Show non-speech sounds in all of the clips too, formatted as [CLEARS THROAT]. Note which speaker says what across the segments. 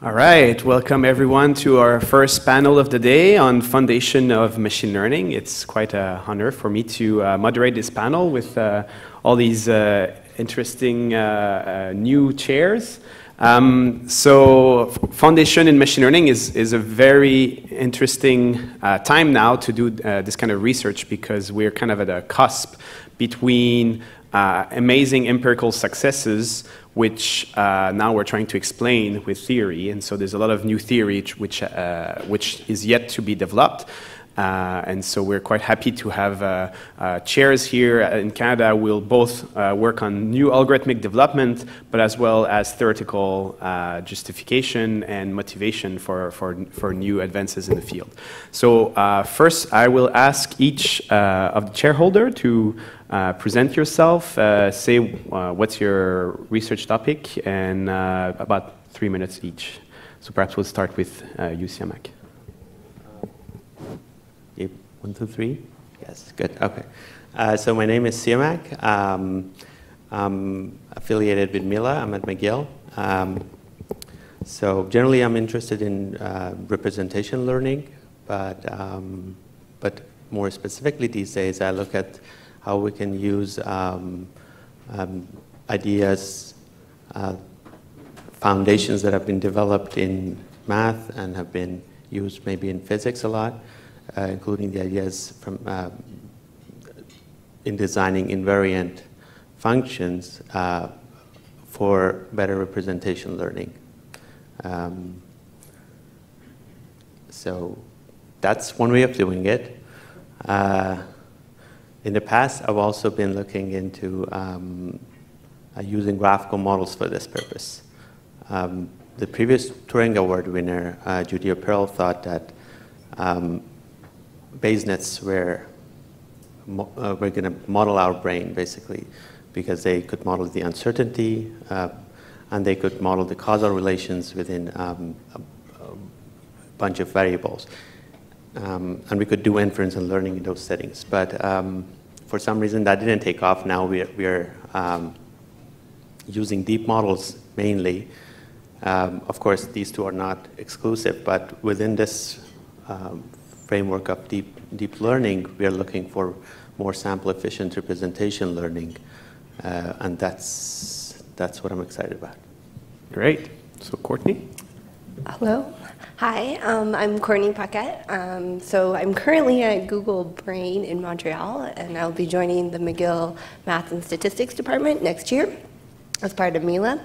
Speaker 1: All right, welcome everyone to our first panel of the day on foundation of machine learning. It's quite an honor for me to uh, moderate this panel with uh, all these uh, interesting uh, uh, new chairs. Um, so foundation in machine learning is, is a very interesting uh, time now to do this kind of research because we're kind of at a cusp between amazing empirical successes which uh, now we're trying to explain with theory. And so there's a lot of new theory which, uh, which is yet to be developed. Uh, and so we're quite happy to have uh, uh, chairs here in Canada. We'll both uh, work on new algorithmic development, but as well as theoretical justification and motivation for, for, for new advances in the field. So first, I will ask each of the chairholder to uh, present yourself, uh, say uh, what's your research topic, and uh, about three minutes each. So perhaps we'll start with uh.
Speaker 2: One, two, three. Yes, good. Okay. Uh, so my name is Siamak. Um, I'm affiliated with Mila. I'm at McGill. Um, so generally, I'm interested in uh, representation learning, but um, but more specifically these days, I look at how we can use um, um, ideas, uh, foundations that have been developed in math and have been used maybe in physics a lot, including the ideas from uh, in designing invariant functions uh, for better representation learning. Um, so that's one way of doing it. Uh, in the past, I've also been looking into um, uh, using graphical models for this purpose. Um, the previous Turing Award winner, uh, Judea Pearl, thought that um, Bayes nets were, uh, were going to model our brain, basically, because they could model the uncertainty uh, and they could model the causal relations within um, a, a, bunch of variables. Um, and we could do inference and learning in those settings. But um, for some reason that didn't take off. Now we're, we're um, using deep models mainly. Um, of course, these two are not exclusive, but within this um, framework of deep, deep learning, we are looking for more sample efficient representation learning. Uh, and that's, that's what I'm excited about.
Speaker 1: Great. So, Courtney?
Speaker 3: Hello. Hi, um, I'm Courtney Paquette. Um, so I'm currently at Google Brain in Montreal, and I'll be joining the McGill Math and Statistics Department next year as part of Mila.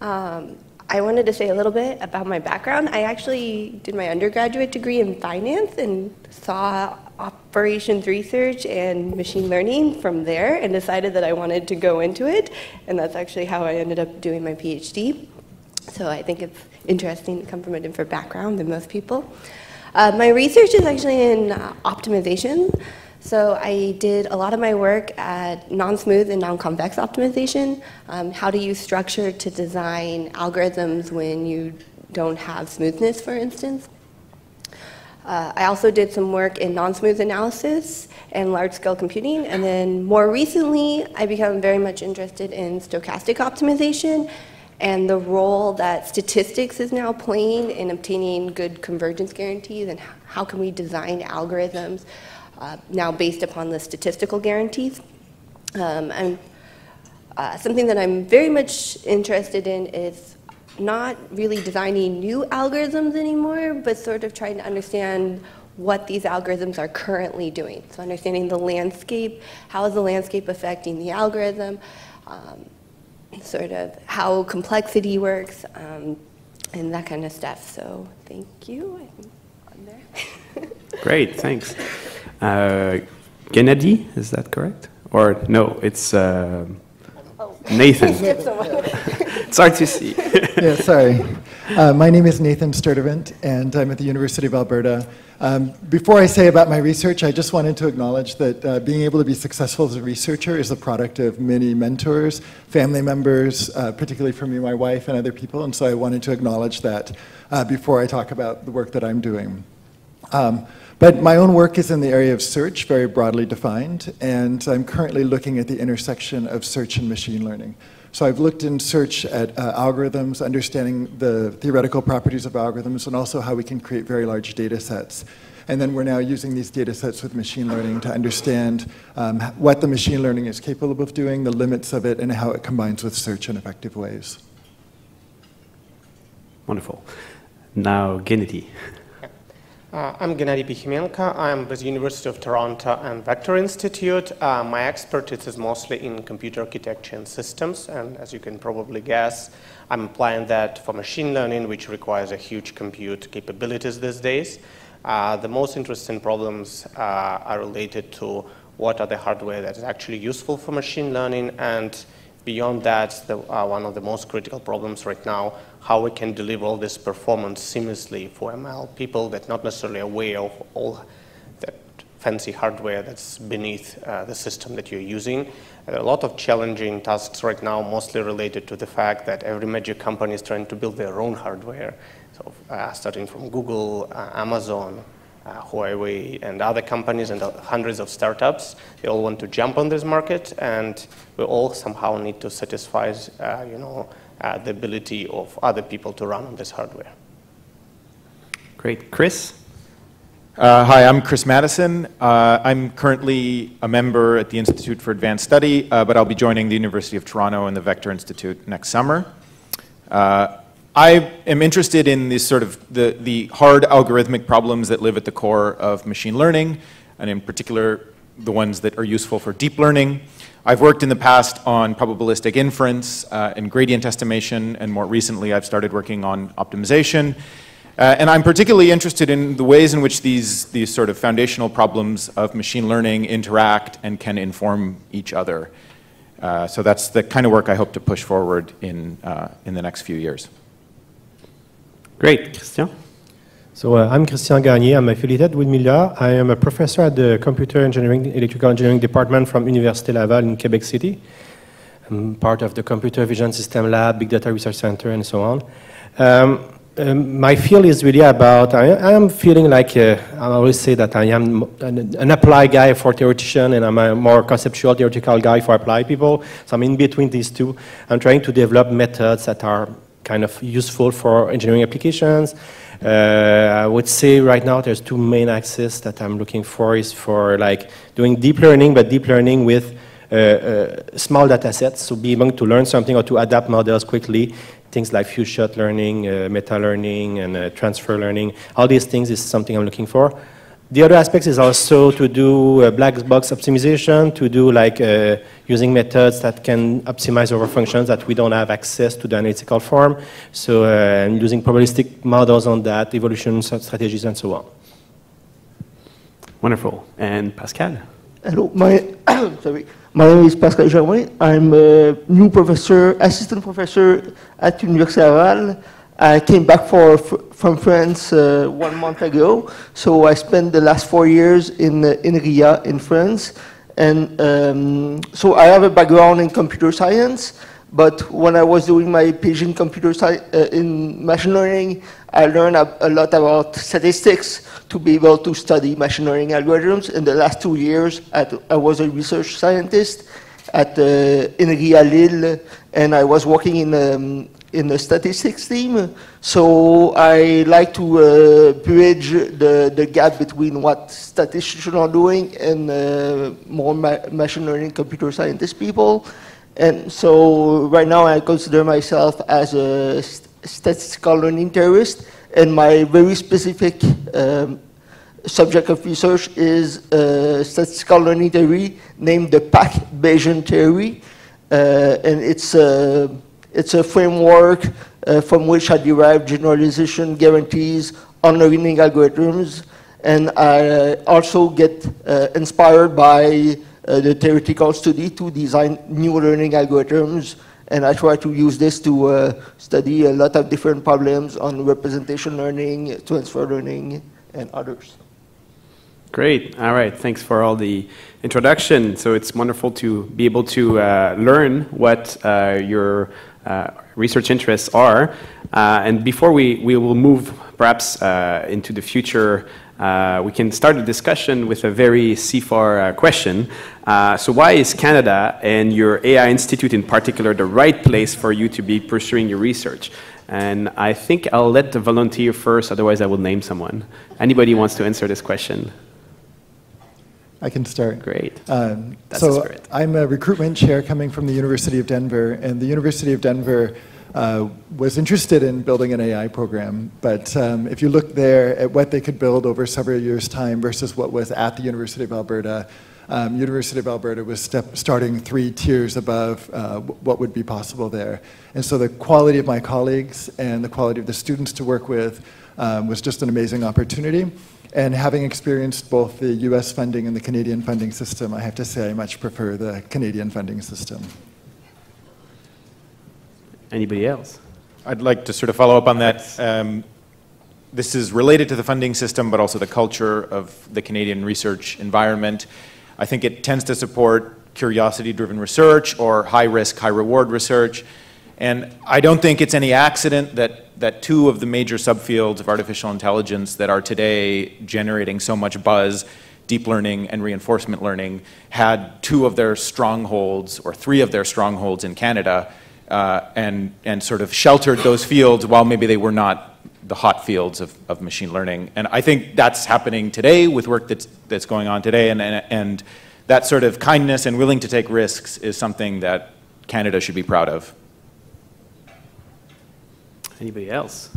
Speaker 3: Um, I wanted to say a little bit about my background. I actually did my undergraduate degree in finance and saw operations research and machine learning from there and decided that I wanted to go into it. And that's actually how I ended up doing my PhD. So I think it's interesting to come from a different background than most people. Uh, my research is actually in optimization. So I did a lot of my work at non-smooth and non-convex optimization, um, how to use structure to design algorithms when you don't have smoothness, for instance. Uh, I also did some work in non-smooth analysis and large-scale computing, and then more recently, I became very much interested in stochastic optimization and the role that statistics is now playing in obtaining good convergence guarantees and how can we design algorithms uh, now based upon the statistical guarantees. Um, and uh, something that I'm very much interested in is not really designing new algorithms anymore, but sort of trying to understand what these algorithms are currently doing. So understanding the landscape, how is the landscape affecting the algorithm, um, sort of how complexity works um, and that kind of stuff. So thank you. I'm there. [LAUGHS]
Speaker 1: Great, thanks. Uh, Gennady, is that correct? Or no, it's uh, oh. Nathan. [LAUGHS] it's hard to see. [LAUGHS]
Speaker 4: yeah, sorry. Uh, my name is Nathan Sturtevant, and I'm at the University of Alberta. Um, before I say about my research, I just wanted to acknowledge that uh, being able to be successful as a researcher is the product of many mentors, family members, uh, particularly for me, my wife, and other people. And so I wanted to acknowledge that uh, before I talk about the work that I'm doing. Um, but my own work is in the area of search, very broadly defined, and I'm currently looking at the intersection of search and machine learning. So I've looked in search at uh, algorithms, understanding the theoretical properties of algorithms, and also how we can create very large data sets. And then we're now using these data sets with machine learning to understand um, what the machine learning is capable of doing, the limits of it, and how it combines with search in effective ways.
Speaker 1: Wonderful. Now, Gennady. [LAUGHS]
Speaker 5: Uh, I'm Gennady Pekhimenko. I'm with University of Toronto and Vector Institute. Uh, my expertise is mostly in computer architecture and systems, and as you can probably guess, I'm applying that for machine learning, which requires a huge compute capabilities these days. Uh, the most interesting problems uh, are related to what are the hardware that is actually useful for machine learning, and beyond that, the, uh, one of the most critical problems right now how we can deliver all this performance seamlessly for ML people that not necessarily aware of all that fancy hardware that's beneath uh, the system that you're using. a lot of challenging tasks right now, mostly related to the fact that every major company is trying to build their own hardware. So uh, starting from Google, uh, Amazon, uh, Huawei, and other companies and hundreds of startups, they all want to jump on this market, and we all somehow need to satisfy, uh, you know, uh, the ability of other people to run on this hardware.
Speaker 1: Great. Chris?
Speaker 6: Uh, hi, I'm Chris Maddison. Uh, I'm currently a member at the Institute for Advanced Study, uh, but I'll be joining the University of Toronto and the Vector Institute next summer. Uh, I am interested in this sort of the, the hard algorithmic problems that live at the core of machine learning, and in particular, the ones that are useful for deep learning. I've worked in the past on probabilistic inference uh, and gradient estimation, and more recently I've started working on optimization. Uh, and I'm particularly interested in the ways in which these, these sort of foundational problems of machine learning interact and can inform each other. Uh, so that's the kind of work I hope to push forward in, uh, in the next few years.
Speaker 1: Great. Christian?
Speaker 7: So uh, I'm Christian Gagné. I'm affiliated with Mila. I am a professor at the Computer Engineering, Electrical Engineering Department from Université Laval in Quebec City. I'm part of the Computer Vision System Lab, Big Data Research Center, and so on. Um, um, my field is really about, I, I am feeling like, uh, I always say that I am an, an applied guy for theoretician and I'm a more conceptual theoretical guy for applied people. So I'm in between these two. I'm trying to develop methods that are kind of useful for engineering applications I would say right now there's two main axes that I'm looking for is for like doing deep learning, but deep learning with uh, uh, small data sets, so be able to learn something or to adapt models quickly. Things like few shot learning, uh, meta learning, and uh, transfer learning. All these things is something I'm looking for. The other aspect is also to do uh, black box optimization, to do like uh, using methods that can optimize over functions that we don't have access to the analytical form. So uh, using probabilistic models on that, evolution strategies, and so on.
Speaker 1: Wonderful. And Pascal?
Speaker 8: Hello, my, [COUGHS] sorry. my name is Pascal Germain. I'm a new professor, assistant professor at Université Laval. I came back for, from France uh, one month ago, so I spent the last four years in, uh, INRIA in France. And um, so I have a background in computer science, but when I was doing my PhD in computer science, uh, in machine learning, I learned a, a, lot about statistics to be able to study machine learning algorithms. In the last two years, at, I was a research scientist at uh, INRIA Lille, and I was working in um, in the statistics team. So I like to uh, bridge the, the gap between what statisticians are doing and uh, more ma machine learning computer scientist people. And so right now I consider myself as a st statistical learning theorist and my very specific um, subject of research is uh, statistical learning theory named the PAC Bayesian theory. Uh, and it's uh, it's a framework uh, from which I derive generalization guarantees on learning algorithms. And I also get uh, inspired by uh, the theoretical study to design new learning algorithms. And I try to use this to uh, study a lot of different problems on representation learning, transfer learning, and others.
Speaker 1: Great. All right. Thanks for all the introduction. So it's wonderful to be able to uh, learn what uh, your research interests are. Uh, and before we, we will move perhaps uh, into the future uh, we can start the discussion with a very CIFAR uh, question. Uh, so why is Canada and your AI Institute in particular the right place for you to be pursuing your research? And I think I'll let the volunteer first, otherwise I will name someone. Anybody wants to answer this question?
Speaker 4: I can start.
Speaker 1: Great.
Speaker 4: Um,
Speaker 1: That's
Speaker 4: so. I'm a recruitment chair coming from the University of Denver, and the University of Denver uh, was interested in building an AI program. But um, if you look there at what they could build over several years' time versus what was at the University of Alberta, um, University of Alberta was step, starting three tiers above uh, what would be possible there. And so the quality of my colleagues and the quality of the students to work with um, was just an amazing opportunity. And having experienced both the US funding and the Canadian funding system, I have to say I much prefer the Canadian funding system.
Speaker 1: Anybody else?
Speaker 6: I'd like to sort of follow up on that. Um, this is related to the funding system, but also the culture of the Canadian research environment. I think it tends to support curiosity-driven research or high-risk, high-reward research. And I don't think it's any accident that, that two of the major subfields of artificial intelligence that are today generating so much buzz, deep learning and reinforcement learning, had two of their strongholds or three of their strongholds in Canada uh, and, and sort of sheltered those fields while maybe they were not the hot fields of, of machine learning. And I think that's happening today with work that's, that's going on today. And, and, and that sort of kindness and willing to take risks is something that Canada should be proud of.
Speaker 1: Anybody else?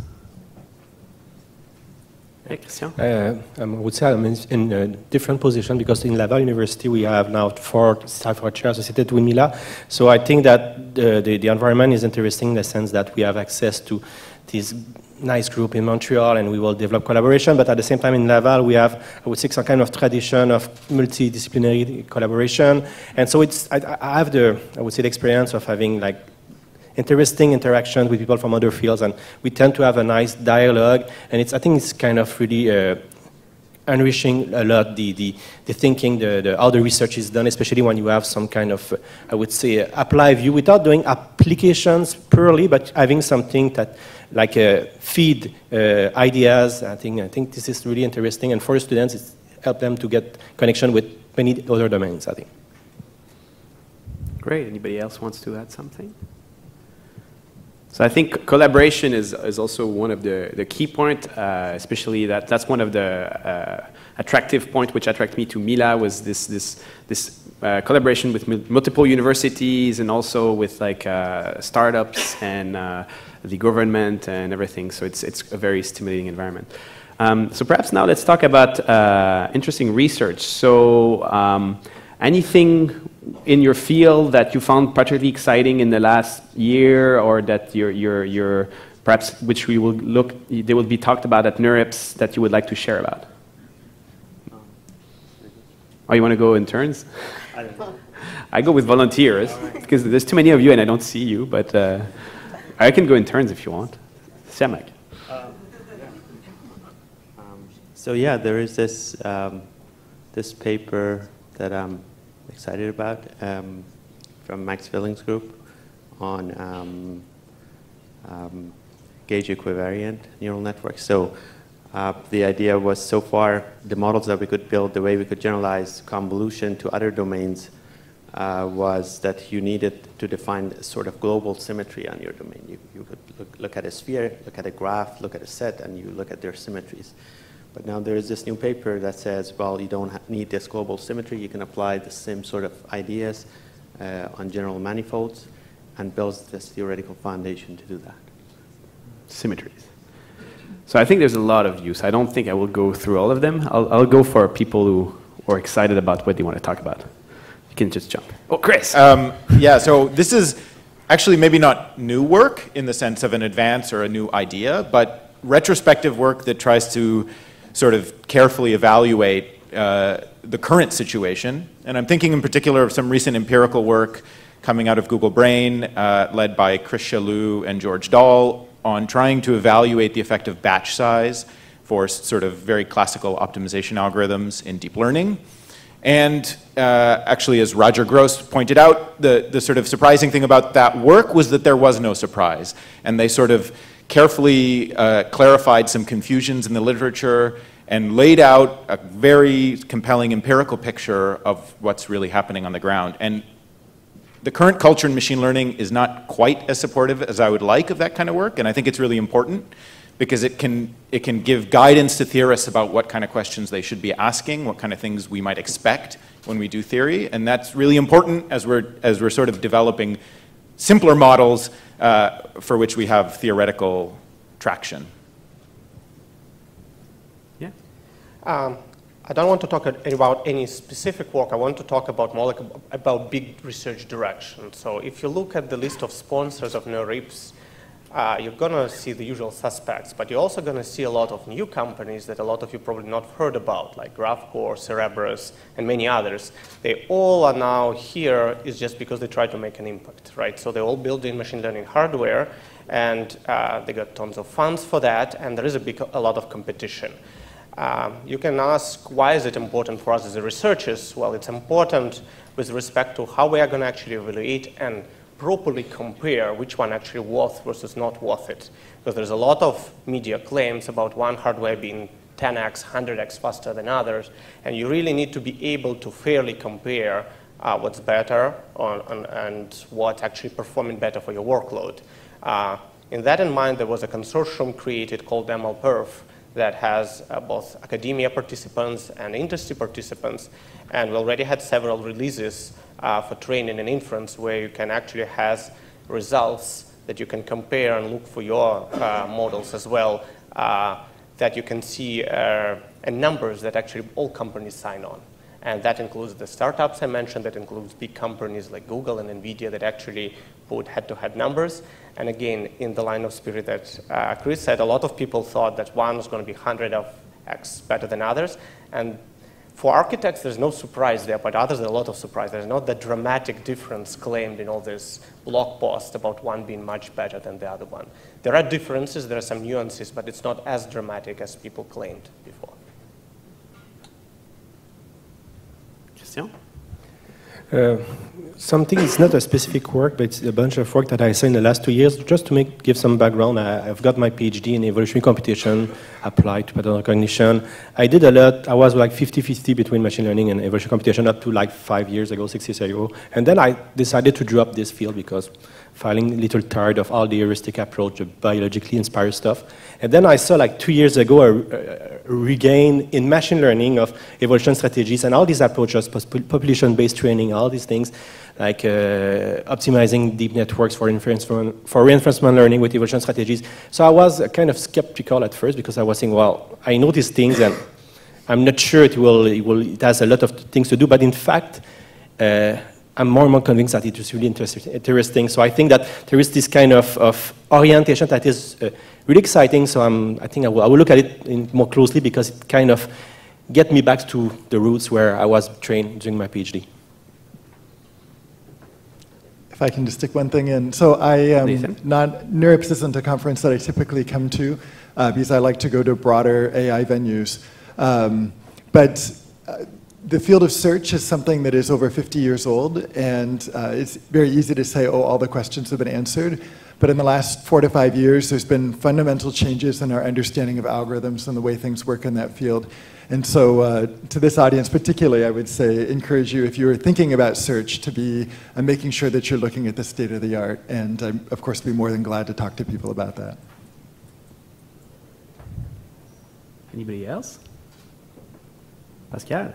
Speaker 1: Hey, Christian?
Speaker 7: Uh, I would say I'm in, a different position because in Laval University we have now four staff chairs associated with Mila. So I think that the, the, the environment is interesting in the sense that we have access to this nice group in Montreal and we will develop collaboration. But at the same time in Laval we have, I would say, some kind of tradition of multidisciplinary collaboration. And so it's, I, I have the, I would say, the experience of having like interesting interactions with people from other fields, and we tend to have a nice dialogue. And it's, I think it's kind of really uh, enriching a lot the, the, the thinking, the, the, how the research is done, especially when you have some kind of, I would say, apply view without doing applications purely, but having something that like uh, feed uh, ideas. I think, I think this is really interesting, and for students, it's help them to get connection with many other domains, I think.
Speaker 1: Great. Anybody else wants to add something? So I think collaboration is, is also one of the, the key point, uh, especially that that's one of the uh, attractive point which attracted me to Mila was this, this, this uh, collaboration with multiple universities and also with like uh, startups and uh, the government and everything. So it's, it's a very stimulating environment. Um, so perhaps now let's talk about uh, interesting research. So um, anything in your field that you found particularly exciting in the last year or that you're, you're, you're perhaps which we will look, they will be talked about at NeurIPS that you would like to share about? Oh, you want to go in turns?
Speaker 2: I don't know. [LAUGHS]
Speaker 1: I go with volunteers because there's too many of you and I don't see you, but uh, I can go in turns if you want. Siamak.
Speaker 2: Um, so yeah, there is this um, this paper that I'm excited about um, from Max Welling's group on um, um, gauge equivariant neural networks. So uh, the idea was so far the models that we could build, the way we could generalize convolution to other domains uh, was that you needed to define sort of global symmetry on your domain. You, you could look, look at a sphere, look at a graph, look at a set, and you look at their symmetries. But now there is this new paper that says, well, you don't need this global symmetry. You can apply the same sort of ideas uh, on general manifolds and builds this theoretical foundation to do that.
Speaker 1: Symmetries. So I think there's a lot of use. I don't think I will go through all of them. I'll, I'll go for people who are excited about what they want to talk about. You can just jump. Oh, Chris.
Speaker 6: Um, yeah, so this is actually maybe not new work in the sense of an advance or a new idea, but retrospective work that tries to sort of carefully evaluate uh, the current situation. And I'm thinking in particular of some recent empirical work coming out of Google Brain, uh, led by Chris Shallue and George Dahl, on trying to evaluate the effect of batch size for sort of very classical optimization algorithms in deep learning. And uh, actually, as Roger Grosse pointed out, the, the sort of surprising thing about that work was that there was no surprise. And they sort of carefully uh, clarified some confusions in the literature and laid out a very compelling empirical picture of what's really happening on the ground. And the current culture in machine learning is not quite as supportive as I would like of that kind of work, and I think it's really important because it can, it can give guidance to theorists about what kind of questions they should be asking, what kind of things we might expect when we do theory, and that's really important as we're, as we're sort of developing simpler models uh, for which we have theoretical traction.
Speaker 5: Um, I don't want to talk about any specific work. I want to talk about more like about big research direction. So if you look at the list of sponsors of NeurIPS, uh, you're going to see the usual suspects, but you're also going to see a lot of new companies that a lot of you probably not heard about, like GraphCore, Cerebras, and many others. They all are now here is just because they try to make an impact, right? So they all build in machine learning hardware, and uh, they got tons of funds for that, and there is a, big, a lot of competition. Um, you can ask, why is it important for us as researchers? Well, it's important with respect to how we are going to actually evaluate and properly compare which one actually worth versus not worth it. Because there's a lot of media claims about one hardware being 10x, 100x faster than others, and you really need to be able to fairly compare uh, what's better on, on, and what actually performing better for your workload. Uh, in that in mind, there was a consortium created called MLPerf, that has uh, both academia participants and industry participants. And we already had several releases uh, for training and inference where you can actually have results that you can compare and look for your uh, models as well uh, that you can see uh, and numbers that actually all companies sign on. And that includes the startups I mentioned, that includes big companies like Google and NVIDIA that actually put head-to-head numbers. And again, in the line of spirit that uh, Chris said, a lot of people thought that one was going to be 100 of X better than others. And for architects, there's no surprise there, but others, there's a lot of surprise. There's not that dramatic difference claimed in all this blog posts about one being much better than the other one. There are differences, there are some nuances, but it's not as dramatic as people claimed before.
Speaker 1: Christian?
Speaker 7: Uh, something it's not a specific work, but it's a bunch of work that I saw in the last two years. Just to make give some background, I, have got my PhD in evolutionary computation applied to pattern recognition. I did a lot. I was like 50-50 between machine learning and evolution computation up to like five years ago, six years ago. And then I decided to drop this field because feeling a little tired of all the heuristic approach, the biologically inspired stuff. And then I saw like two years ago a, a regain in machine learning of evolution strategies and all these approaches, population-based training, all these things, like uh, optimizing deep networks for, inference for reinforcement learning with evolution strategies. So I was kind of skeptical at first because I was saying, well, I know these things and I'm not sure it will, it, will, it has a lot of things to do, but in fact, uh, I'm more and more convinced that it is really interesting. So I think that there is this kind of, of orientation that is uh, really exciting. So I'm, I think I will, I will look at it more closely because it kind of get me back to the roots where I was trained during my PhD.
Speaker 4: If I can just stick one thing in. So I, um, not, NeurIPS isn't a conference that I typically come to uh, because I like to go to broader AI venues. Um, but uh, the field of search is something that is over 50 years old, and uh, it's very easy to say, oh, all the questions have been answered. But in the last four to five years, there's been fundamental changes in our understanding of algorithms and the way things work in that field. And so, uh, to this audience particularly, I would say encourage you, if you're thinking about search, to be uh, making sure that you're looking at the state of the art. And I'm, of course, be more than glad to talk to people about that.
Speaker 1: Anybody else? Pascal?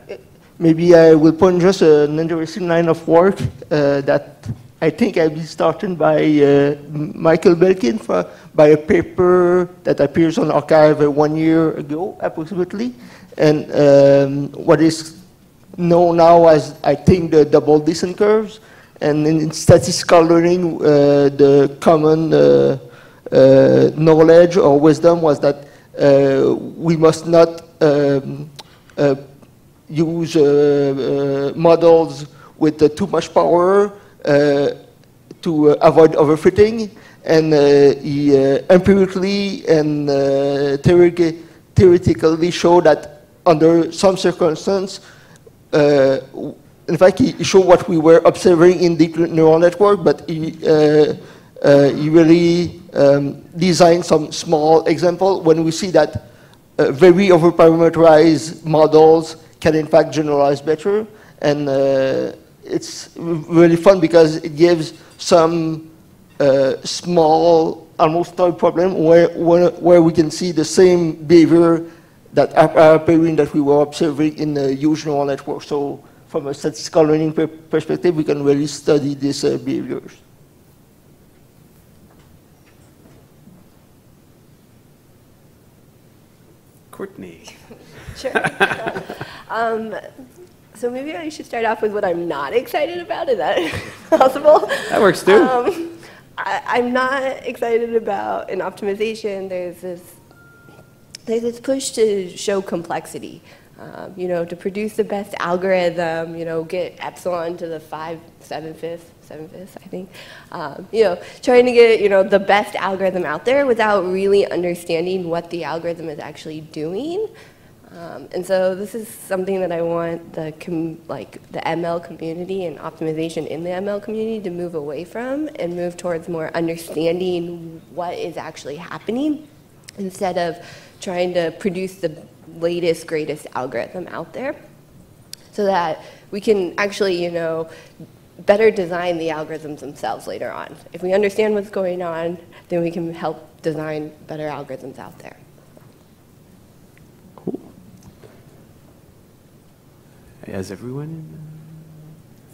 Speaker 8: Maybe I will point just an interesting line of work uh, that I think I'll be starting by uh, Michael Belkin for, by a paper that appears on arXiv one year ago, approximately. And um, what is known now as, I think, the double descent curves. And in statistical learning, uh, the common uh, uh knowledge or wisdom was that uh, we must not um, uh, use uh, models with too much power to avoid overfitting. And he empirically and theoretically showed that under some circumstances, in fact, he showed what we were observing in deep neural network, but he, uh, uh, he really um, designed some small example when we see that uh, very overparameterized models can in fact generalize better. And uh, it's really fun because it gives some uh, small, almost toy problem where, where, where, we can see the same behavior that appearing that we were observing in the huge neural network. So from a statistical learning per perspective, we can really study these uh, behaviors.
Speaker 1: Courtney. [LAUGHS]
Speaker 3: sure. [LAUGHS] um, so maybe I should start off with what I'm not excited about. Is that [LAUGHS] possible?
Speaker 1: That works too.
Speaker 3: Um, I, am not excited about an optimization. There's this there's this push to show complexity. Um, you know, to produce the best algorithm. You know, get epsilon to the five seven fifth seven fifths, I think. Um, you know, trying to get you know the best algorithm out there without really understanding what the algorithm is actually doing. Um, and so this is something that I want the like the ML community and optimization in the ML community to move away from and move towards more understanding what is actually happening instead of trying to produce the latest greatest algorithm out there so that we can actually you know better design the algorithms themselves later on. If we understand what's going on, then we can help design better algorithms out there. Cool.
Speaker 1: Has everyone?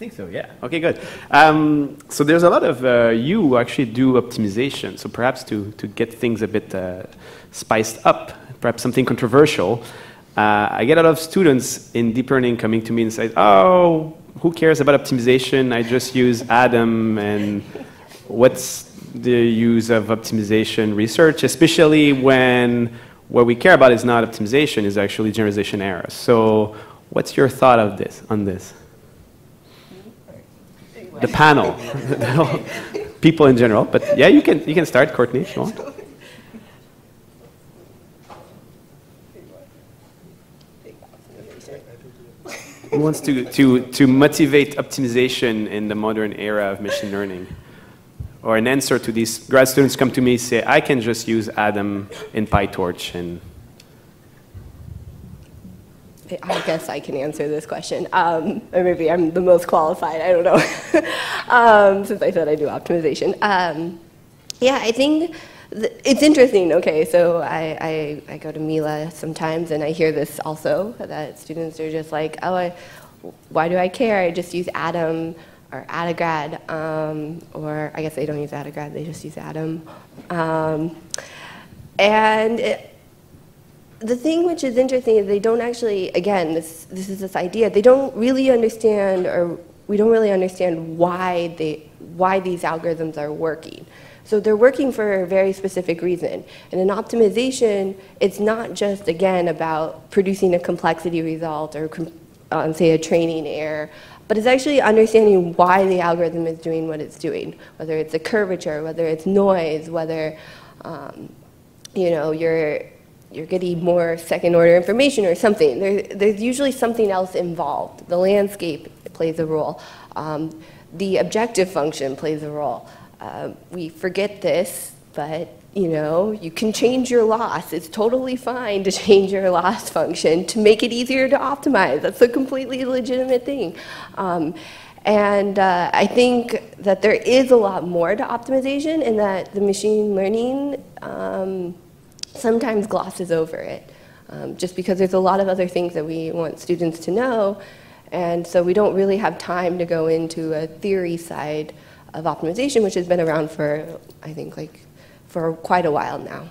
Speaker 1: Think so, yeah. Okay, good. Um, so there's a lot of uh, you who actually do optimization. So perhaps to, to get things a bit uh, spiced up, perhaps something controversial, uh, I get a lot of students in deep learning coming to me and say, oh, who cares about optimization? I just use Adam and what's the use of optimization research, especially when what we care about is not optimization, is actually generalization error. So What's your thought of this on this? The panel, [LAUGHS] people in general. But yeah, you can you can start, Courtney, if you want. Who wants to, to, to motivate optimization in the modern era of machine learning? Or an answer to these grad students come to me say, I can just use Adam in PyTorch and
Speaker 3: I guess I can answer this question. Um, or maybe I'm the most qualified, I don't know, [LAUGHS] um, since I said I do optimization. Um, yeah, I think it's interesting. Okay, so I, I, I, go to Mila sometimes and I hear this also, that students are just like, oh, I, why do I care? I just use Adam or Adagrad, um, or I guess they don't use Adagrad, they just use Adam. Um, and it, the thing which is interesting is they don't actually, again, this, this is this idea, they don't really understand, or we don't really understand why, they, why these algorithms are working. So they're working for a very specific reason. And in optimization, it's not just, again, about producing a complexity result or, um, say, a training error, but it's actually understanding why the algorithm is doing what it's doing, whether it's a curvature, whether it's noise, whether, um, you know, you're you're getting more second order information or something. There, there's usually something else involved. The landscape plays a role. Um, the objective function plays a role. Uh, we forget this, but you know, you can change your loss. It's totally fine to [LAUGHS] change your loss function to make it easier to optimize. That's a completely legitimate thing. Um, and uh, I think that there is a lot more to optimization and that the machine learning um, sometimes glosses over it, um, just because there's a lot of other things that we want students to know, and so we don't really have time to go into a theory side of optimization, which has been around for, I think, like, for quite a while now.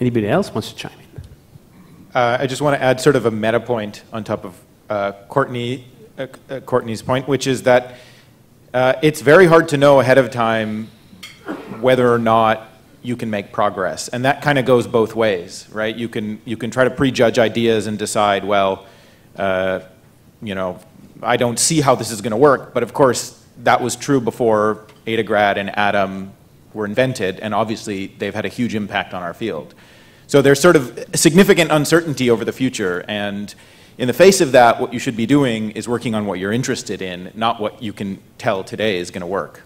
Speaker 1: Anybody else wants to chime in?
Speaker 6: Uh, I just want to add sort of a meta point on top of uh, Courtney, uh, uh Courtney's point, which is that uh, it's very hard to know ahead of time whether or not you can make progress. And that kind of goes both ways, right? You can, you can try to prejudge ideas and decide, well, uh, you know, I don't see how this is going to work. But of course, that was true before Adagrad and Adam were invented, and obviously they've had a huge impact on our field. So there's sort of significant uncertainty over the future, and in the face of that, what you should be doing is working on what you're interested in, not what you can tell today is going to work.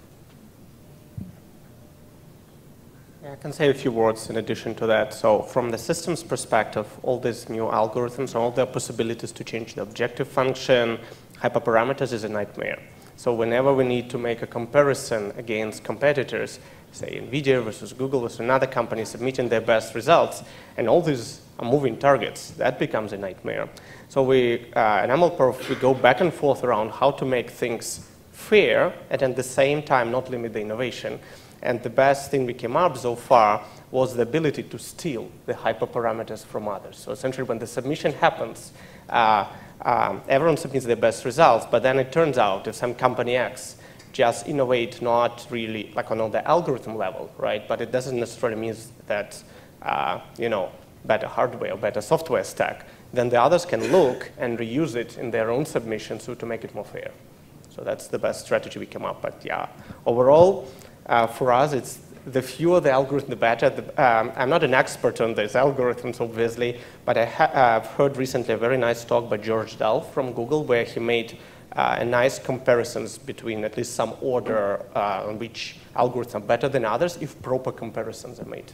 Speaker 5: I can say a few words in addition to that. So from the systems perspective, all these new algorithms, all the possibilities to change the objective function, hyperparameters is a nightmare. So whenever we need to make a comparison against competitors, say NVIDIA versus Google versus another company submitting their best results, and all these are moving targets, that becomes a nightmare. So we, uh, in MLPerf, we go back and forth around how to make things fair and at the same time not limit the innovation. And the best thing we came up so far was the ability to steal the hyperparameters from others. So essentially when the submission happens, uh, um, everyone submits their best results, but then it turns out if some company X just innovate not really like on the algorithm level, right? But it doesn't necessarily mean that, uh, you know, better hardware or better software stack, then the others can look and reuse it in their own submission so to make it more fair. So that's the best strategy we came up. But yeah, overall, uh, for us, it's the fewer the algorithm, the better. The, um, I'm not an expert on these algorithms, obviously, but I have heard recently a very nice talk by George Dahl from Google where he made uh, a nice comparisons between at least some order uh, on which algorithms are better than others if proper comparisons are made.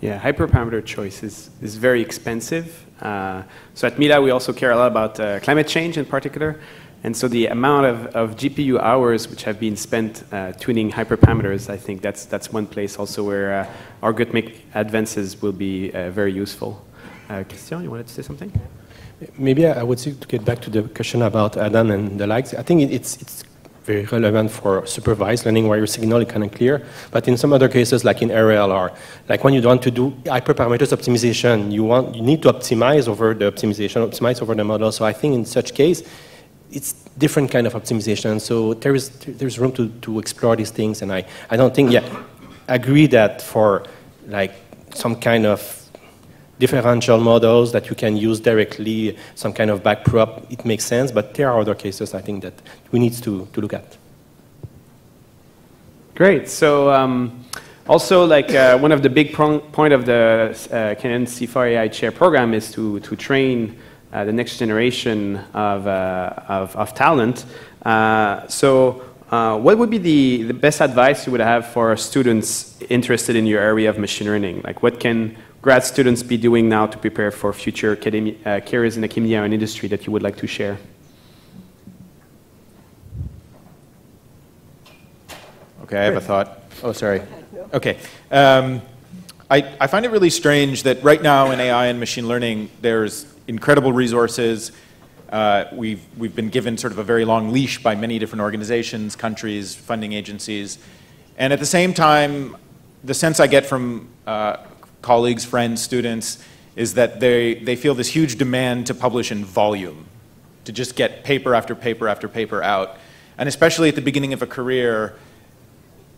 Speaker 1: Yeah, hyperparameter choice is, is very expensive. Uh, so at Mila, we also care a lot about uh, climate change in particular. And so the amount of, of GPU hours which have been spent uh, tuning hyperparameters, I think that's, that's one place also where uh, algorithmic advances will be uh, very useful. Uh, Christian, you wanted to say something?
Speaker 7: Maybe I would say to get back to the question about ADAM and the likes. I think it's, it's very relevant for supervised learning where your signal is kind of clear. But in some other cases, like in RLR, like when you want to do hyperparameters optimization, you want you need to optimize over the optimization, optimize over the model. So I think in such case, it's different kind of optimization. So there is there's room to, to explore these things, and I, I don't think yeah, agree that for like some kind of differential models that you can use directly, some kind of backprop, it makes sense, but there are other cases I think that we need to, to look at.
Speaker 1: Great. So um, also, like uh, one of the big point of the uh, Canadian CIFAR AI Chair program is to, to train uh, the next generation of, uh, of, of, talent. Uh, so uh, what would be the, the best advice you would have for students interested in your area of machine learning? Like what can grad students be doing now to prepare for future academia, uh, careers in academia and industry that you would like to share?
Speaker 6: Okay, I have a thought. Oh, sorry. Okay. Um, I, I find it really strange that right now in AI and machine learning, there's incredible resources. Uh, we've, we've been given sort of a very long leash by many different organizations, countries, funding agencies. And at the same time, the sense I get from uh, colleagues, friends, students, is that they, they feel this huge demand to publish in volume, to just get paper after paper after paper out. And especially at the beginning of a career,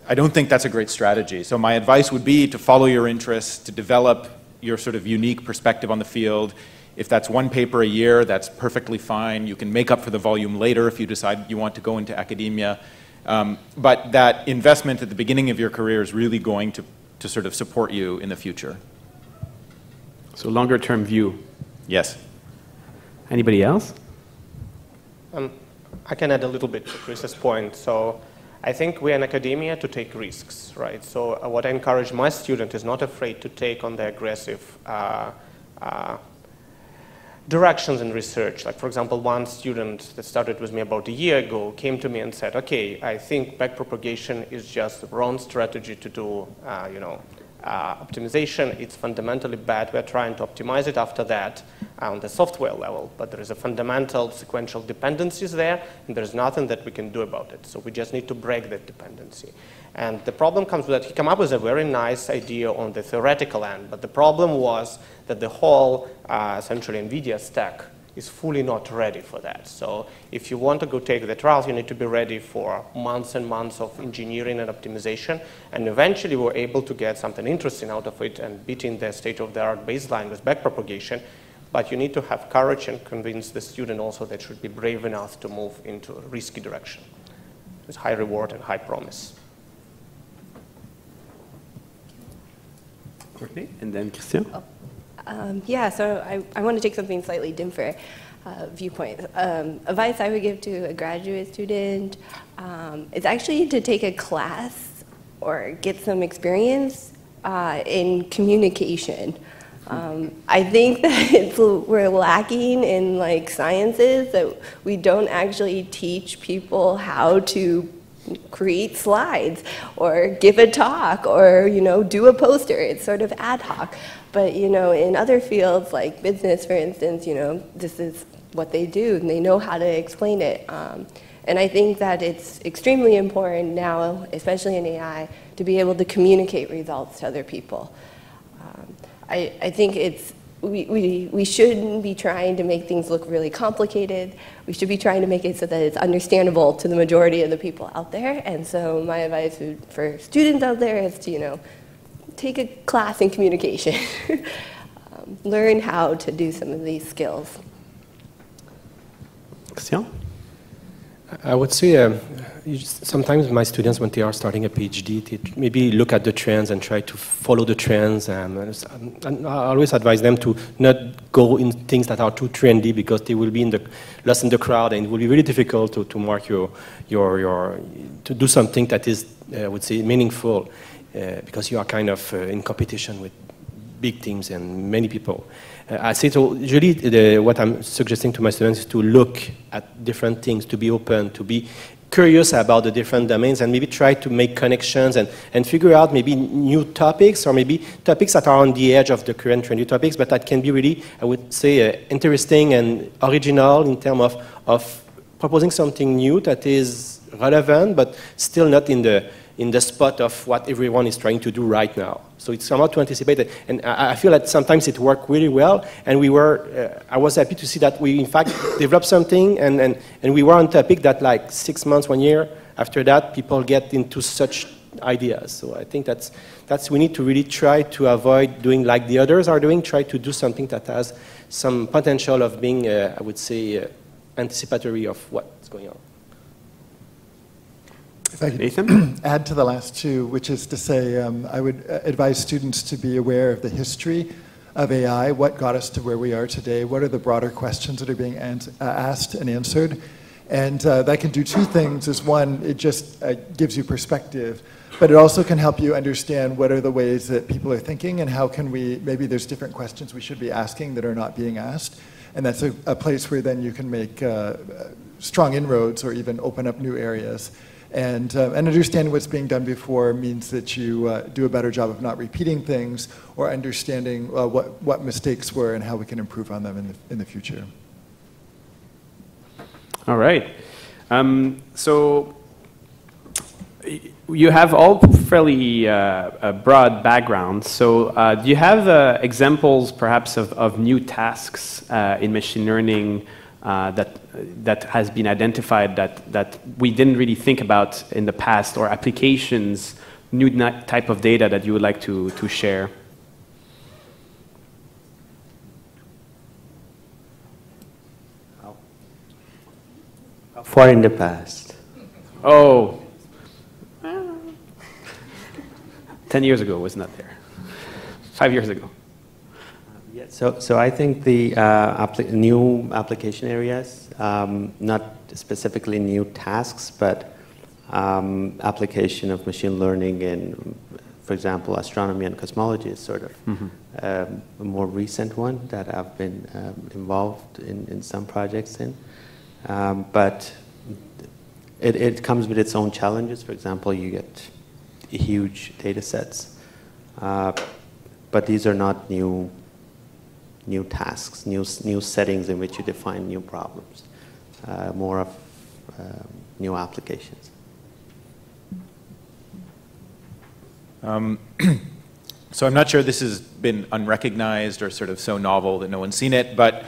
Speaker 6: I don't think that's a great strategy. So my advice would be to follow your interests, to develop your sort of unique perspective on the field. If that's one paper a year, that's perfectly fine. You can make up for the volume later if you decide you want to go into academia. Um, but that investment at the beginning of your career is really going to to sort of support you in the future.
Speaker 1: So longer term view.
Speaker 6: Yes.
Speaker 1: Anybody else?
Speaker 5: Um, I can add a little bit to Chris's point. So I think we're in academia to take risks, right? So uh, what I encourage my student is not afraid to take on the aggressive uh, uh, directions in research. Like, for example, one student that started with me about a year ago came to me and said, okay, I think backpropagation is just the wrong strategy to do, uh, you know, uh, optimization. It's fundamentally bad. We're trying to optimize it after that on the software level, but there is a fundamental sequential dependencies there, and there's nothing that we can do about it. So we just need to break that dependency. And the problem comes with that he came up with a very nice idea on the theoretical end, but the problem was that the whole, uh, essentially, NVIDIA stack is fully not ready for that. So if you want to go take the trials, you need to be ready for months and months of engineering and optimization. And eventually we're able to get something interesting out of it and beating the state-of-the-art baseline with backpropagation. But you need to have courage and convince the student also that should be brave enough to move into a risky direction with high reward and high promise.
Speaker 1: Courtney, and then Christian.
Speaker 3: Oh. Um, yeah, so I, I want to take something slightly different uh, viewpoint. Um, advice I would give to a graduate student um, is actually to take a class or get some experience uh, in communication. Um, I think [LAUGHS] that it's, we're lacking in like sciences that we don't actually teach people how to create slides or give a talk or you know do a poster it's sort of ad hoc but you know in other fields like business for instance you know this is what they do and they know how to explain it um, and i think that it's extremely important now especially in ai to be able to communicate results to other people um, I, I think it's we, we, we shouldn't be trying to make things look really complicated. We should be trying to make it so that it's understandable to the majority of the people out there. And so my advice for students out there is to, you know, take a class in communication. [LAUGHS] um, learn how to do some of these skills.
Speaker 1: Christian?
Speaker 7: I would say uh, sometimes my students, when they are starting a PhD, they maybe look at the trends and try to follow the trends. And, and I always advise them to not go in things that are too trendy because they will be in the, lost in the crowd and it will be really difficult to, to mark your, your, your, to do something that is, uh, I would say, meaningful uh, because you are kind of uh, in competition with big teams and many people. Uh, I say so. Usually, the, what I'm suggesting to my students is to look at different things, to be open, to be curious about the different domains, and maybe try to make connections and, and figure out maybe new topics or maybe topics that are on the edge of the current trendy topics, but that can be really, I would say, uh, interesting and original in terms of, of proposing something new that is relevant, but still not in the in the spot of what everyone is trying to do right now. So it's somehow to anticipate it. And I, I feel that sometimes it worked really well, and we were, uh, I was happy to see that we in fact [COUGHS] developed something, and, and, and we were on topic that like six months, one year after that, people get into such ideas. So I think that's, that's, we need to really try to avoid doing like the others are doing, try to do something that has some potential of being, uh, I would say, uh, anticipatory of what's going on.
Speaker 4: If I could
Speaker 1: Nathan? [CLEARS THROAT]
Speaker 4: add to the last two, which is to say, um, I would uh, advise students to be aware of the history of AI, what got us to where we are today, what are the broader questions that are being uh, asked and answered. And uh, that can do two things. Is one, it just uh, gives you perspective, but it also can help you understand what are the ways that people are thinking and how can we, maybe there's different questions we should be asking that are not being asked. And that's a, a place where then you can make uh, strong inroads or even open up new areas. And, uh, and understanding what's being done before means that you uh, do a better job of not repeating things or understanding uh, what, what mistakes were and how we can improve on them in the, in the future.
Speaker 1: All right. Um, so you have all fairly uh, broad backgrounds. So uh, do you have uh, examples, perhaps, of, of new tasks uh, in machine learning uh, that that has been identified that that we didn't really think about in the past, or applications, new type of data that you would like to to share?
Speaker 2: How far in the past?
Speaker 1: Oh, 10 years ago was not there. Five years ago.
Speaker 2: Yeah, so, so I think the uh, appli new application areas, um, not specifically new tasks, but um, application of machine learning in, for example, astronomy and cosmology is sort of mm -hmm. um, a more recent one that I've been um, involved in, in some projects in. Um, but it, it comes with its own challenges. For example, you get huge data sets. Uh, but these are not new, new tasks, new, new settings in which you define new problems, uh, more of uh, new applications.
Speaker 6: Um, [CLEARS THROAT] so I'm not sure this has been unrecognized or sort of so novel that no one's seen it, but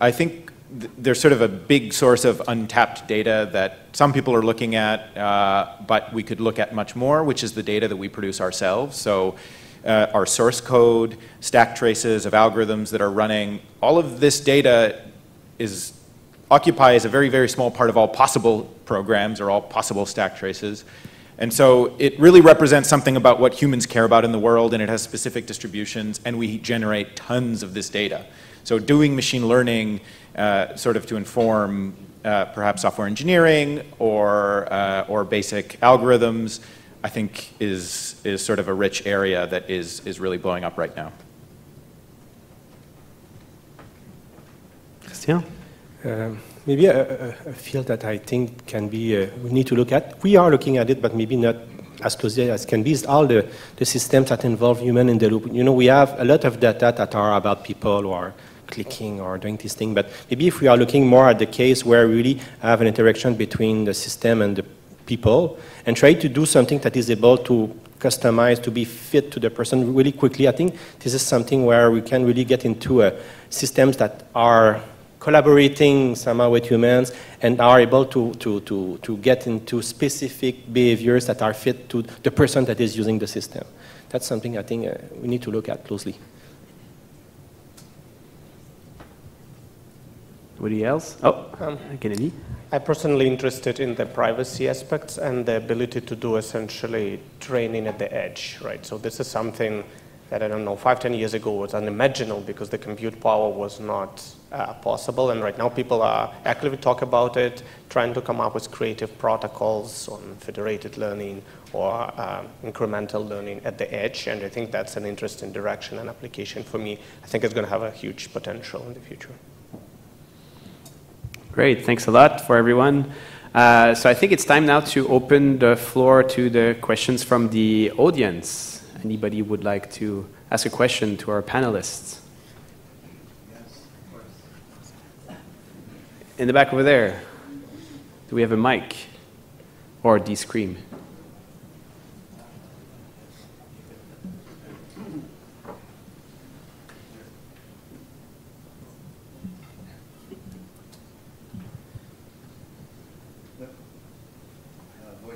Speaker 6: I think there's sort of a big source of untapped data that some people are looking at, uh, but we could look at much more, which is the data that we produce ourselves. So uh, our source code, stack traces of algorithms that are running, all of this data is occupies a very, very small part of all possible programs or all possible stack traces. And so it really represents something about what humans care about in the world, and it has specific distributions, and we generate tons of this data. So doing machine learning uh, sort of to inform uh, perhaps software engineering or, uh, or basic algorithms I think is, is sort of a rich area that is, is really blowing up right now.
Speaker 1: Christian?
Speaker 7: Um, maybe a, a, a, field that I think can be, uh, we need to look at. We are looking at it, but maybe not as closely as can be, is all the, the systems that involve human in the loop. You know, we have a lot of data that are about people who are clicking or doing this thing, but maybe if we are looking more at the case where we really have an interaction between the system and the people, and try to do something that is able to customize, to be fit to the person really quickly, I think this is something where we can really get into uh, systems that are collaborating somehow with humans and are able to, to, to, to get into specific behaviors that are fit to the person that is using the system. That's something I think uh, we need to look at closely.
Speaker 1: Anybody else? Oh, um, Gennady.
Speaker 5: I'm personally interested in the privacy aspects and the ability to do essentially training at the edge, right? So this is something that I don't know, five, ten years ago was unimaginable because the compute power was not uh, possible. And right now people are actively talk about it, trying to come up with creative protocols on federated learning or uh, incremental learning at the edge. And I think that's an interesting direction and application for me. I think it's going to have a huge potential in the future.
Speaker 1: Great, thanks a lot for everyone. Uh, so I think it's time now to open the floor to the questions from the audience anybody would like to ask a question to our panelists? In the back over there, do we have a mic? Or do you scream?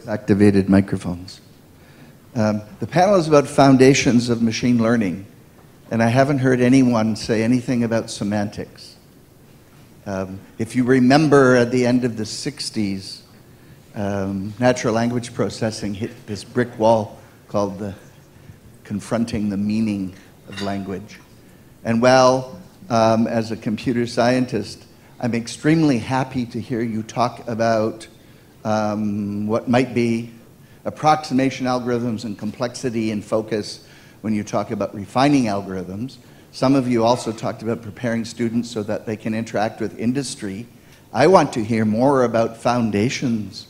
Speaker 9: Activated microphones. Um, the panel is about foundations of machine learning, and I haven't heard anyone say anything about semantics. Um, if you remember at the end of the 60s, um, natural language processing hit this brick wall called the confronting the meaning of language. And while, um, as a computer scientist, I'm extremely happy to hear you talk about um, what might be approximation algorithms and complexity and focus when you talk about refining algorithms. Some of you also talked about preparing students so that they can interact with industry. I want to hear more about foundations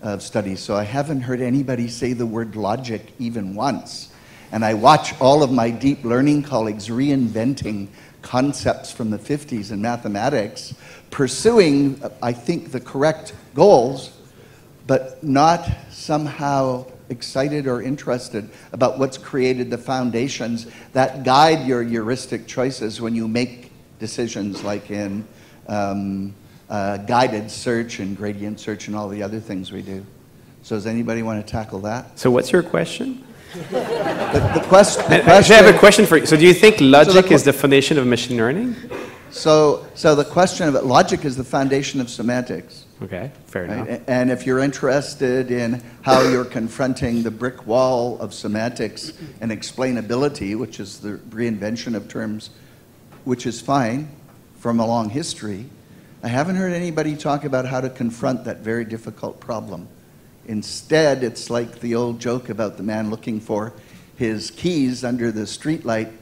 Speaker 9: of studies, so I haven't heard anybody say the word logic even once. And I watch all of my deep learning colleagues reinventing concepts from the 50s in mathematics, pursuing, I think, the correct goals, but not somehow excited or interested about what's created the foundations that guide your heuristic choices when you make decisions like in um, uh, guided search and gradient search and all the other things we do. So does anybody want to tackle that?
Speaker 1: So what's your question?
Speaker 9: the, the, quest, the
Speaker 1: question... I have a question for you. So do you think logic so the is the foundation of machine learning?
Speaker 9: So, so the question of logic is the foundation of semantics.
Speaker 1: Okay, fair right? enough.
Speaker 9: And if you're interested in how you're confronting the brick wall of semantics and explainability, which is the reinvention of terms, which is fine from a long history, I haven't heard anybody talk about how to confront that very difficult problem. Instead, it's like the old joke about the man looking for his keys under the streetlight.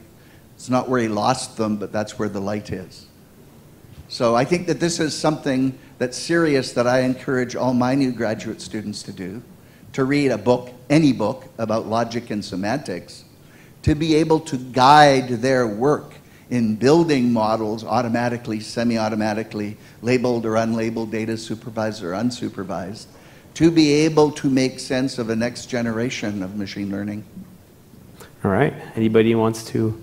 Speaker 9: It's not where he lost them, but that's where the light is. So I think that this is something that's serious that I encourage all my new graduate students to do, to read a book, any book, about logic and semantics, to be able to guide their work in building models automatically, semi-automatically, labeled or unlabeled, data supervised or unsupervised, to be able to make sense of a next generation of machine learning.
Speaker 1: All right. Anybody wants to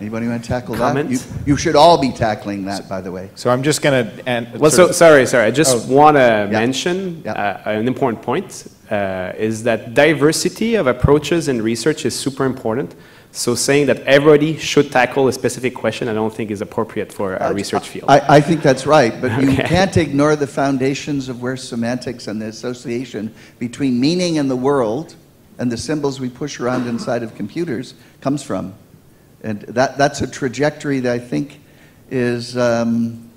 Speaker 9: Anybody want to tackle that? You, you, should all be tackling that, by the way.
Speaker 6: So I'm just going to end.
Speaker 1: Well, so sorry, sorry. I just oh, want to yeah. mention yeah. Uh, an important point uh, is that diversity of approaches in research is super important. So saying that everybody should tackle a specific question, I don't think is appropriate for a uh, research field.
Speaker 9: I, I, think that's right, but okay. you can't ignore the foundations of where semantics and the association between meaning and the world and the symbols we push around inside of computers comes from. And that, that's a trajectory that I think is, um,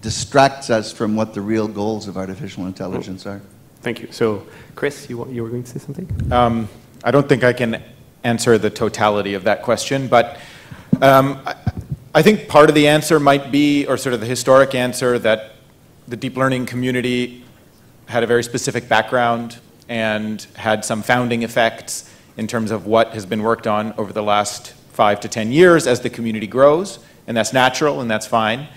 Speaker 9: distracts us from what the real goals of artificial intelligence are.
Speaker 1: Thank you. So, Chris, you, you were going to say something?
Speaker 6: Um, I don't think I can answer the totality of that question, but um, I, I think part of the answer might be, or sort of the historic answer, that the deep learning community had a very specific background and had some founding effects in terms of what has been worked on over the last five to 10 years as the community grows, and that's natural and that's fine.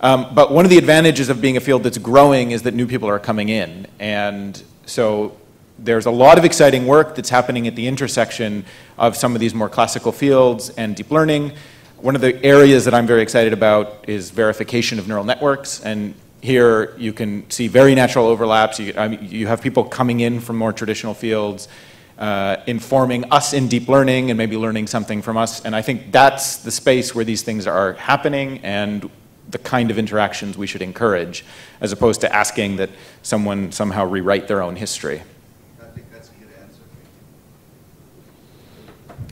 Speaker 6: Um, but one of the advantages of being a field that's growing is that new people are coming in. And so there's a lot of exciting work that's happening at the intersection of some of these more classical fields and deep learning. One of the areas that I'm very excited about is verification of neural networks. And here you can see very natural overlaps. You, I mean, you have people coming in from more traditional fields, uh, informing us in deep learning and maybe learning something from us. And I think that's the space where these things are happening and the kind of interactions we should encourage, as opposed to asking that someone somehow rewrite their own history.
Speaker 9: I think that's a good answer.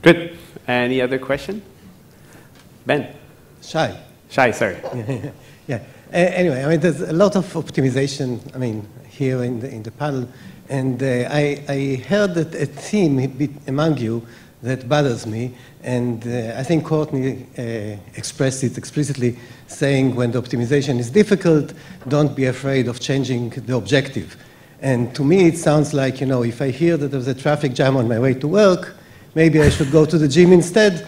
Speaker 1: Good. Any other question? Ben?
Speaker 10: Shai.
Speaker 1: Shai, sorry. [LAUGHS]
Speaker 10: yeah. A- anyway, I mean, there's a lot of optimization, I mean, here in the, in the panel. And uh, I, I heard that a theme among you that bothers me. And uh, I think Courtney uh, expressed it explicitly, saying when the optimization is difficult, don't be afraid of changing the objective. And to me, it sounds like, you know, if I hear that there's a traffic jam on my way to work, maybe I should go to the gym instead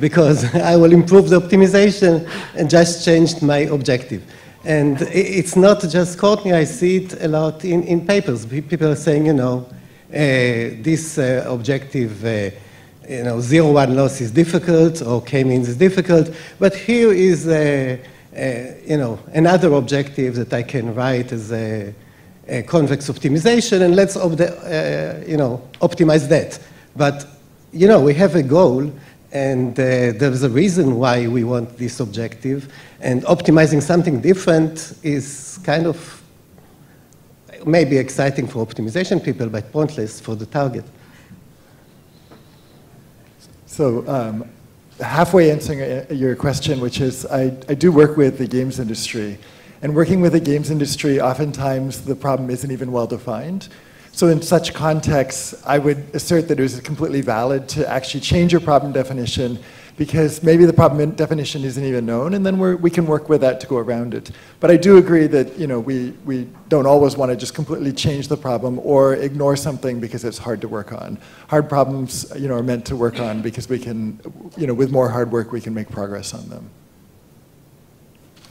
Speaker 10: because [LAUGHS] I will improve the optimization and just changed my objective. And it's not just Courtney, I see it a lot in, in papers. People are saying, you know, uh, this uh, objective, uh, you know, zero one loss is difficult or k-means is difficult, but here is, uh, uh, you know, another objective that I can write as a, a convex optimization, and let's, uh, you know, optimize that. But, you know, we have a goal, and uh, there's a reason why we want this objective, and optimizing something different is kind of maybe exciting for optimization people, but pointless for the target.
Speaker 4: So um, halfway answering uh, your question, which is I, I do work with the games industry. And working with the games industry, oftentimes the problem isn't even well defined. So in such contexts, I would assert that it is completely valid to actually change your problem definition because maybe the problem definition isn't even known, and then we can work with that to go around it. But I do agree that you know, we, we don't always want to just completely change the problem or ignore something because it's hard to work on. Hard problems you know, are meant to work on because we can, you know, with more hard work, we can make progress on them.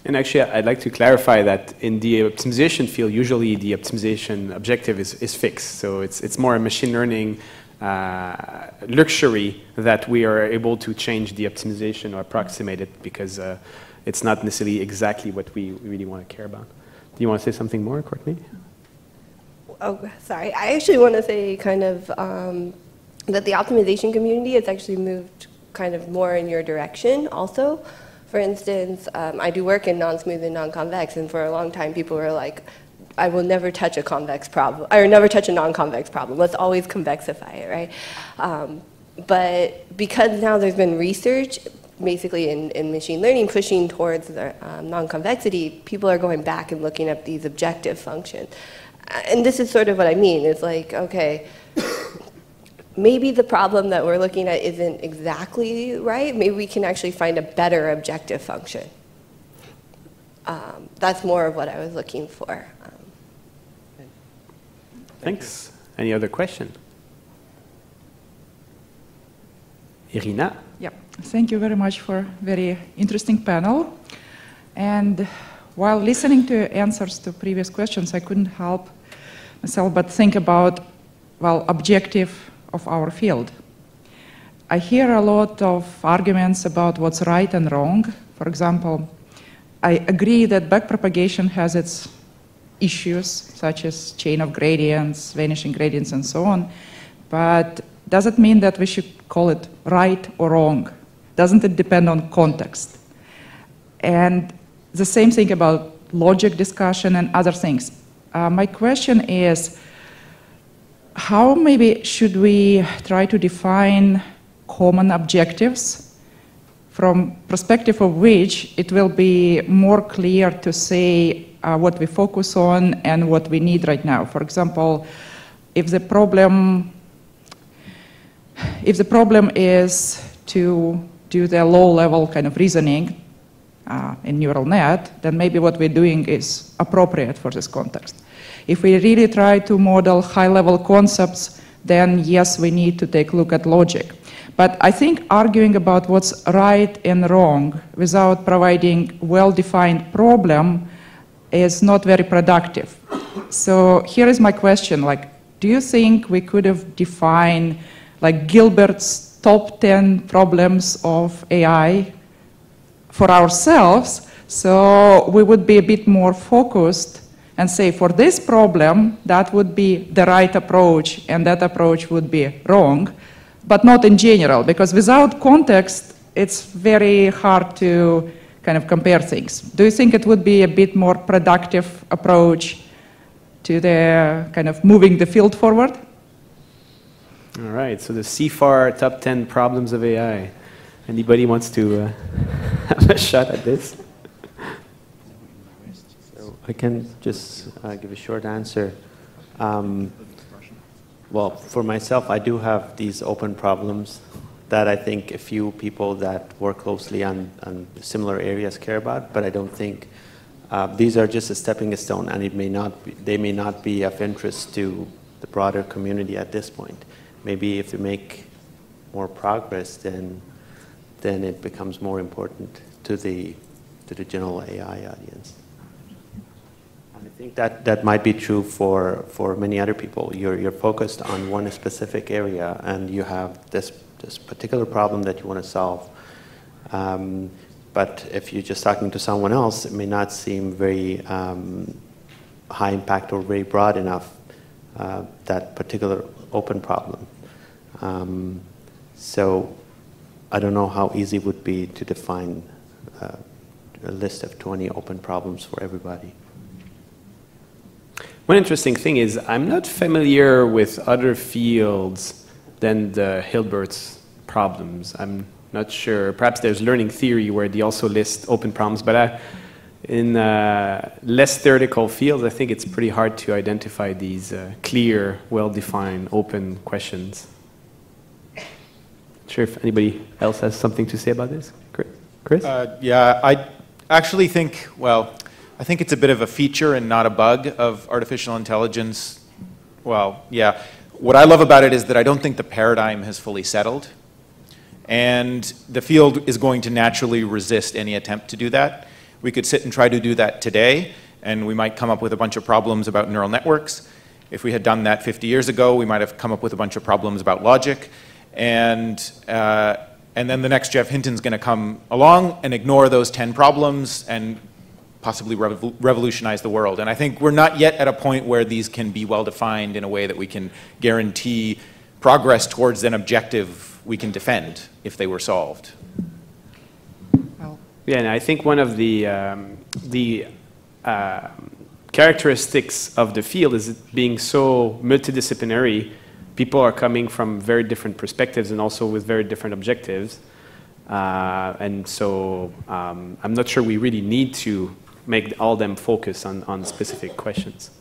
Speaker 1: And actually, I'd like to clarify that in the optimization field, usually the optimization objective is, is fixed. So it's, it's more a machine learning uh, luxury that we are able to change the optimization or approximate it because uh, it's not necessarily exactly what we really want to care about. Do you want to say something more, Courtney?
Speaker 3: Oh, sorry. I actually want to say kind of um, that the optimization community has actually moved kind of more in your direction also. For instance, um, I do work in non-smooth and non-convex, and for a long time people were like, I will never touch a convex problem, or never touch a non-convex problem. Let's always convexify it, right? Um, but because now there's been research, basically in, in machine learning, pushing towards the um, non-convexity, people are going back and looking at these objective functions. And this is sort of what I mean. It's like, okay, maybe the problem that we're looking at isn't exactly right. Maybe we can actually find a better objective function. Um, that's more of what I was looking for. Um,
Speaker 1: Thanks. Any other question? Irina?
Speaker 11: Yep. Thank you very much for very interesting panel. And while listening to answers to previous questions, I couldn't help myself but think about, well, objective of our field. I hear a lot of arguments about what's right and wrong. For example, I agree that backpropagation has its issues, such as chain of gradients, vanishing gradients, and so on. But does it mean that we should call it right or wrong? Doesn't it depend on context? And the same thing about logic discussion and other things. Uh, my question is, how maybe should we try to define common objectives from perspective of which it will be more clear to say uh, what we focus on and what we need right now. For example, if the problem if the problem is to do the low-level kind of reasoning uh, in neural net, then maybe what we're doing is appropriate for this context. If we really try to model high-level concepts, then yes, we need to take a look at logic. But I think arguing about what's right and wrong without providing well-defined problem is not very productive. So here is my question, like, do you think we could have defined like Hilbert's top 10 problems of AI for ourselves so we would be a bit more focused and say for this problem that would be the right approach and that approach would be wrong but not in general, because without context, it's very hard to kind of compare things. Do you think it would be a bit more productive approach to the kind of moving the field forward?
Speaker 1: All right, so the CIFAR top 10 problems of AI. Anybody wants to uh, [LAUGHS] have a shot at this?
Speaker 2: I can just uh, give a short answer. Um, well, for myself, I do have these open problems that I think a few people that work closely on, on similar areas care about, but I don't think uh, these are just a stepping stone, and it may not be, they may not be of interest to the broader community at this point. Maybe if we make more progress, then then it becomes more important to the to the general AI audience. I think that, that might be true for, for many other people. You're, you're focused on one specific area and you have this, this particular problem that you want to solve. Um, but if you're just talking to someone else, it may not seem very um, high impact or very broad enough, uh, that particular open problem. Um, so I don't know how easy it would be to define uh, a list of 20 open problems for everybody.
Speaker 1: One interesting thing is I'm not familiar with other fields than the Hilbert's problems. I'm not sure. Perhaps there's learning theory where they also list open problems, but I, uh, in uh, less theoretical fields, I think it's pretty hard to identify these uh, clear, well-defined, open questions. Sure if anybody else has something to say about this. Chris?
Speaker 6: Uh, yeah, I actually think, well, I think it's a bit of a feature and not a bug of artificial intelligence. Well, yeah. What I love about it is that I don't think the paradigm has fully settled. And the field is going to naturally resist any attempt to do that. We could sit and try to do that today, and we might come up with a bunch of problems about neural networks. If we had done that 50 years ago, we might have come up with a bunch of problems about logic. And, uh, and then the next Geoff Hinton's going to come along and ignore those 10 problems and possibly rev revolutionize the world. And I think we're not yet at a point where these can be well defined in a way that we can guarantee progress towards an objective we can defend if they were solved.
Speaker 1: Yeah, and I think one of the, um, the uh, characteristics of the field is being so multidisciplinary. People are coming from very different perspectives and also with very different objectives. Uh, and so um, I'm not sure we really need to make all them focus on, on specific questions.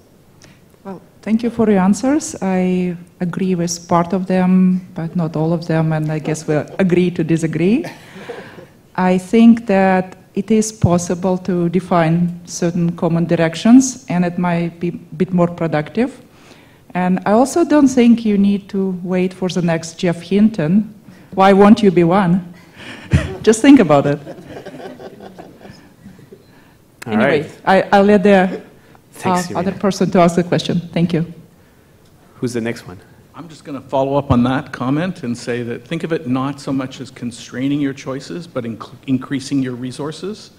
Speaker 11: Well, thank you for your answers. I agree with part of them, but not all of them, and I guess we'll agree to disagree. I think that it is possible to define certain common directions, and it might be a bit more productive. And I also don't think you need to wait for the next Geoff Hinton. Why won't you be one? [LAUGHS] Just think about it.
Speaker 1: All
Speaker 11: anyway,
Speaker 1: right.
Speaker 11: I, will let the
Speaker 1: Thanks,
Speaker 11: uh, other person to ask the question. Thank you.
Speaker 1: Who's the next one?
Speaker 12: I'm just going to follow up on that comment and say that think of it not so much as constraining your choices, but inc increasing your resources.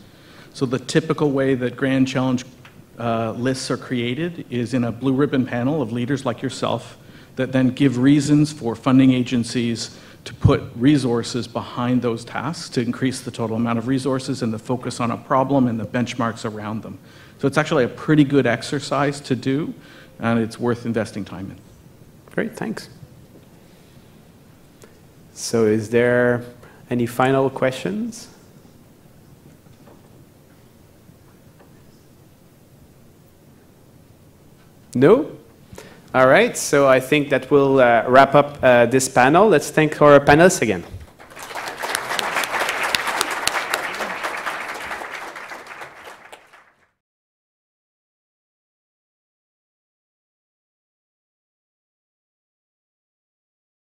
Speaker 12: So the typical way that grand challenge uh, lists are created is in a blue ribbon panel of leaders like yourself that then give reasons for funding agencies to put resources behind those tasks to increase the total amount of resources and the focus on a problem and the benchmarks around them. So it's actually a pretty good exercise to do, and it's worth investing time in.
Speaker 1: Great, thanks. So is there any final questions? No? All right, so I think that will uh, wrap up uh, this panel. Let's thank our panelists again.